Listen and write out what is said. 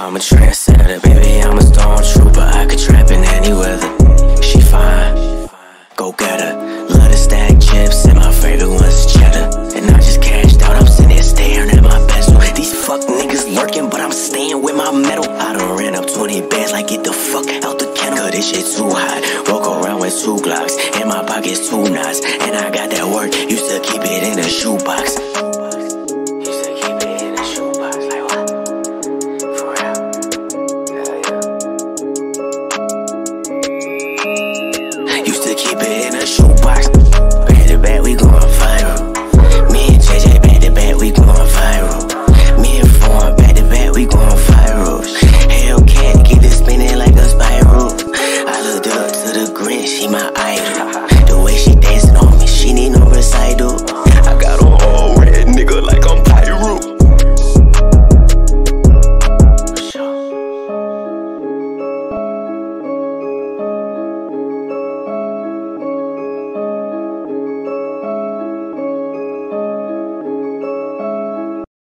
I'm a trendsetter, baby, I'm a stormtrooper. I could trap in any weather. She fine, go get her. Love to stack chips, and my favorite one's cheddar. And I just cashed out, I'm sitting here staring at my pencil. These fuck niggas lurking, but I'm staying with my metal. I done ran up 20 bands, like get the fuck out the kennel. Cause this shit too hot. Walk around with two Glocks, and my pockets two knots. And I got that work, used to keep it in a shoebox. in a shoebox.